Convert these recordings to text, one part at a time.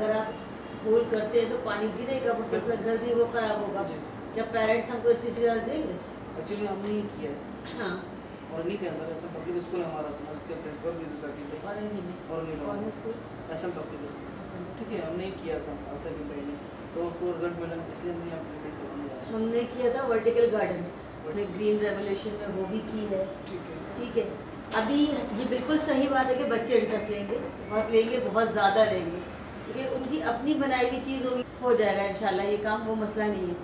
अगर आप होल करते हैं तो पानी गिरेगा वो सबसे घर भी वो खराब होगा। क्या पेरेंट्स हमको इस चीज़ की इजाज़त देंगे? एक्चुअली हमने ये किया है। हाँ। और नहीं के अंदर ऐसा पब्लिक स्कूल है हमारा अपना इसके प्रिंसिपल भी सर्टिफिकेट और नहीं और नहीं कौन लगा school S M public school ठीक है हमने किया था आशा के ने तो उसको रिज़ल्ट मिला इसलिए हमने इम्प्लीमेंट करने हमने किया था वर्टिकल गार्डन हमने ग्रीन रेवोल्यूशन में वो भी की है। ठीक है। ठीक है। अभी ये बिल्कुल सही बात है कि बच्चे इंटरेस्ट लेंगे बहुत लेंगे बहुत ज़्यादा लेंगे। है उनकी अपनी बनाई हुई चीज़ होगी हो जाएगा इंशाल्लाह ये काम वो मसला नहीं है।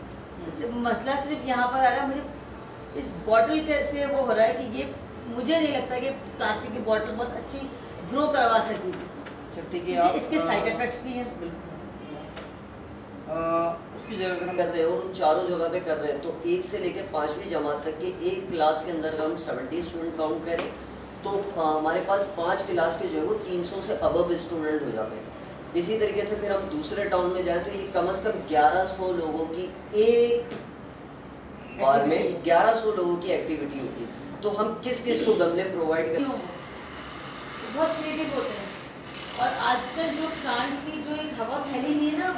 मसला सिर्फ़ यहाँ पर आ रहा है मुझे इस बॉटल के से वो हो रहा है कि ये मुझे नहीं लगता कि प्लास्टिक की बॉटल बहुत अच्छी ग्रो करवा सकेगी अच्छा है इसके साइड इफ़ेक्ट्स भी हैं। अ, उसकी जगह अगर हम कर रहे हैं और उन चारों जगह पे कर रहे हैं तो एक से लेकर पाँचवीं जमात तक के एक क्लास के अंदर हम सेवेंटी स्टूडेंट काउंट करें तो हमारे पास पाँच क्लास के जो है वो तीन सौ से अबव स्टूडेंट हो जाते हैं। इसी तरीके से फिर हम दूसरे टाउन में जाएँ तो ये कम से कम ग्यारह सौ लोगों की एक बार में Activity। ग्यारह सौ लोगों की एक्टिविटी होगी तो हम किस किस को गमले प्रोवाइड करते क्यों? बहुत क्रिएटिव होते हैं और आजकल जो प्लांट्स की जो एक हवा फैली हुई है ना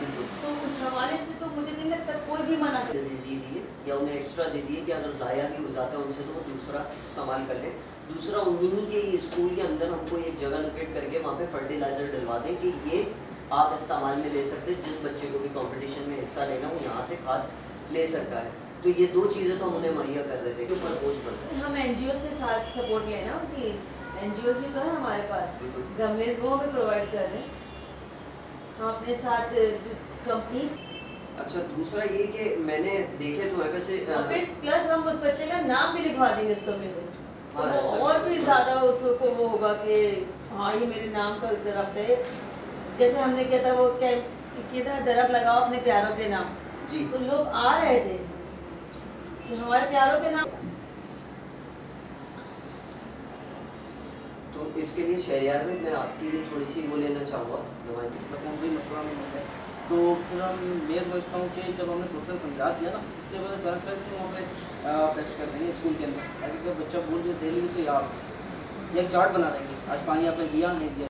तो उस हवाले से तो मुझे नहीं लगता कोई भी मना दे करे दीजिए या उन्हें एक्स्ट्रा दे दिए कि अगर ज़ाया भी हो जाता है उनसे तो वो दूसरा इस्तेमाल कर लें। दूसरा उन्हीं के स्कूल के अंदर हमको एक जगह लोकेट करके वहाँ पे फर्टिलाइज़र डलवा दें कि ये आप इस्तेमाल में ले सकते हैं जिस बच्चे को भी कंपटीशन में हिस्सा लेना वो यहाँ से खाद ले सकता है। तो ये दो चीज़ें तो हम उन्हें मुहैया कर रहे थे कि ऊपर बोझ पड़ता है। हम एनजीओ से साथ सपोर्ट लेना उनकी। एनजीओ भी तो है हमारे पास। गमले वो हमें प्रोवाइड कर रहे हैं। हम अपने साथ कंपनीज़ अच्छा दूसरा ये कि मैंने देखे तो वैसे और फिर प्लस हम उस बच्चे का नाम भी लिखवा देंगे उस कमरे में तो हाँ, वो ऐसा और भी भी ज़्यादा उसको वो होगा कि हाँ ये मेरे नाम का दरख्त है जैसे हमने किया था वो कैंप किया था? दरख्त लगाओ अपने प्यारों के नाम। जी। तो लोग आ रहे थे कि हमारे प्यारों के नाम तो इसके लिए शहरियार में मैं आपकी भी थोड़ी सी वो लेना चाहूँगा। नुमाइंदगी मतलब कोई मशवरा नहीं मिल है तो फिर हम ये समझता हूँ कि जब हमने प्रोसेस समझा दिया ना, उसके बाद पेरेंट्स करते हैं वहाँ पे टेस्ट कर देंगे स्कूल के अंदर। ताकि जब बच्चा बोल दिया डेली से याद एक चार्ट बना देंगे, आज पानी आपने दिया, नहीं दिया।